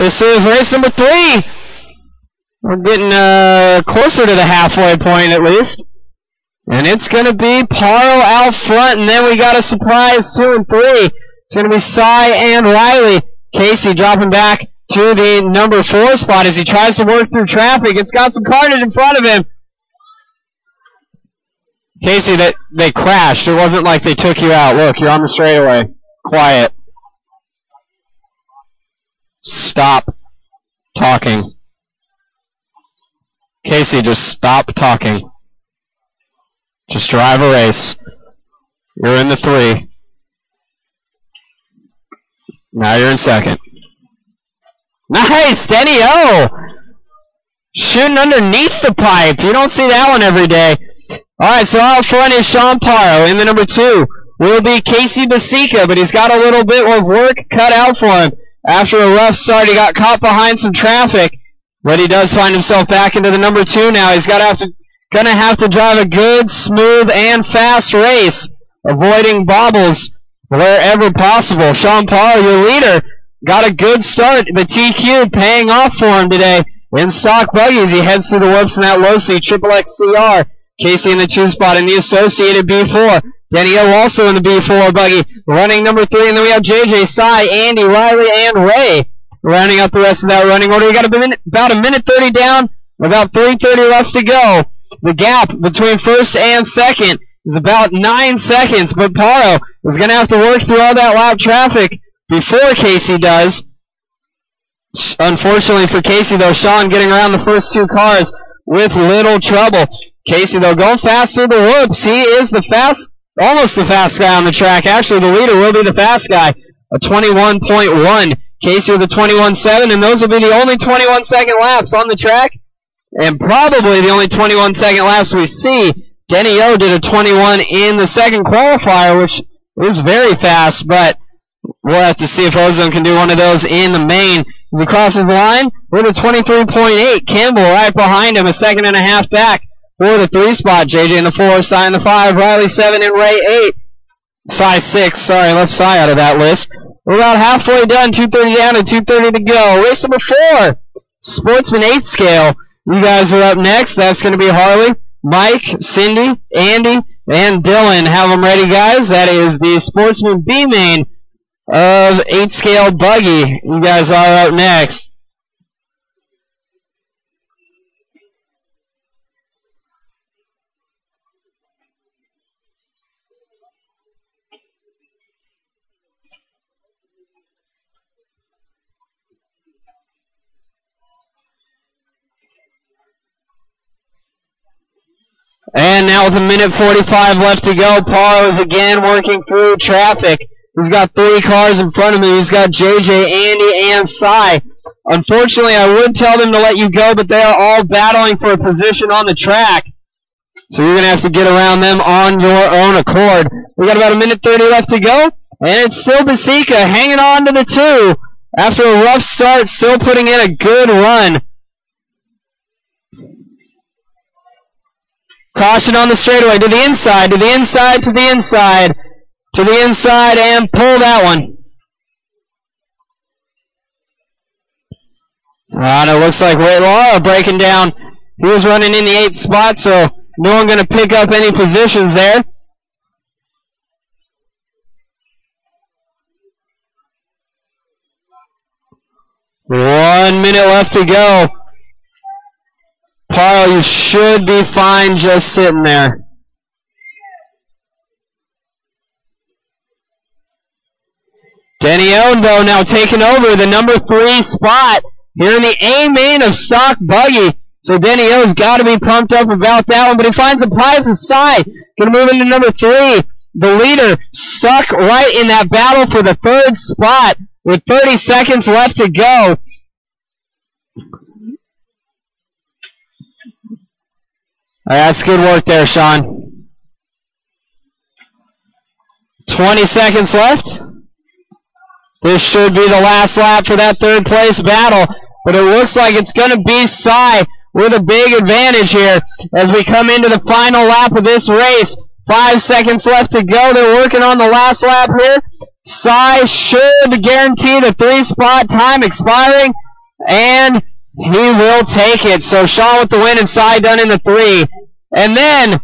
This is race number three. We're getting uh, closer to the halfway point at least. And it's going to be Paro out front, and then we got a surprise two and three. It's going to be Cy and Riley. Casey dropping back to the number four spot as he tries to work through traffic. It's got some carnage in front of him. Casey, that they crashed. It wasn't like they took you out. Look, you're on the straightaway. Quiet. Stop talking. Casey, just stop talking. Just drive a race. You're in the three. Now you're in second. Nice, Denny O. Shooting underneath the pipe. You don't see that one every day. All right, so out front is Sean Paro. In the number two will be Casey Basica, but he's got a little bit of work cut out for him. After a rough start, he got caught behind some traffic, but he does find himself back into the number two now. He's got to have to, gonna have to drive a good, smooth, and fast race, avoiding bobbles wherever possible. Sean Paul, your leader, got a good start. The TQ paying off for him today in stock buggies. He heads through the whoops in that Losi triple XCR. Casey in the two spot in the associated B4. O also in the B4 buggy. Running number three, and then we have JJ, Cy, Andy, Riley, and Ray. Rounding up the rest of that running order. We got a minute, about a minute 30 down, about 3.30 left to go. The gap between first and second is about nine seconds, but Paro is going to have to work through all that loud traffic before Casey does. Unfortunately for Casey, though, Sean getting around the first two cars with little trouble. Casey, though, going fast through the whoops. He is the fast, almost the fast guy on the track. Actually, the leader will be the fast guy, a 21.1. Casey with a 21.7, and those will be the only 21 second laps on the track, and probably the only 21 second laps we see. Denny O did a 21 in the second qualifier, which was very fast, but we'll have to see if Ozone can do one of those in the main. As he crosses the line with a 23.8, Campbell right behind him, a second and a half back for the three spot. JJ in the four, Cy in the five, Riley seven, and Ray eight. Cy six, sorry, left Cy out of that list. We're about halfway done, 2.30 down and 2.30 to go. Race number four, Sportsman 8 scale. You guys are up next. That's going to be Harley, Mike, Cindy, Andy, and Dylan. Have them ready, guys. That is the Sportsman B main of 8 scale buggy. You guys are up next. And now with a minute 45 left to go, Paro is again working through traffic. He's got three cars in front of him. He's got JJ, Andy, and Cy. Unfortunately, I would tell them to let you go, but they are all battling for a position on the track. So you're going to have to get around them on your own accord. We got about a minute 30 left to go, and it's still Basica hanging on to the two. After a rough start, still putting in a good run. Caution on the straightaway to the inside, to the inside, to the inside, to the inside, and pull that one. Ah, and it looks like Ray Laura breaking down. He was running in the eighth spot, so no one going to pick up any positions there. One minute left to go. Should be fine just sitting there. Denny Ondo now taking over the number three spot here in the A main of Stock Buggy. So Denny O's got to be pumped up about that one, but he finds a private side. Gonna move into number three. The leader stuck right in that battle for the third spot with 30 seconds left to go. That's good work there, Sean. 20 seconds left. This should be the last lap for that third place battle, but it looks like it's going to be Cy with a big advantage here as we come into the final lap of this race. Five seconds left to go. They're working on the last lap here. Cy should guarantee the three spot time expiring And he will take it. So Shaw with the win and Cy done in the three. And then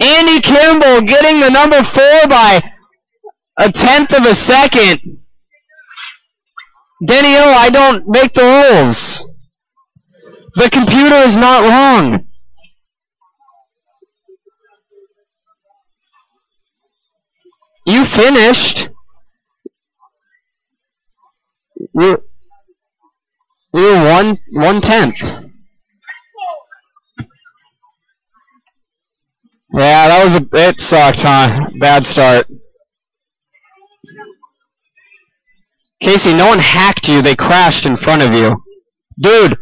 Andy Kimball getting the number four by a tenth of a second. Denny O, I don't make the rules. The computer is not wrong. You finished. You're, you're one one tenth. Yeah, that was a it sucked, huh? Bad start. Casey, no one hacked you. They crashed in front of you. Dude,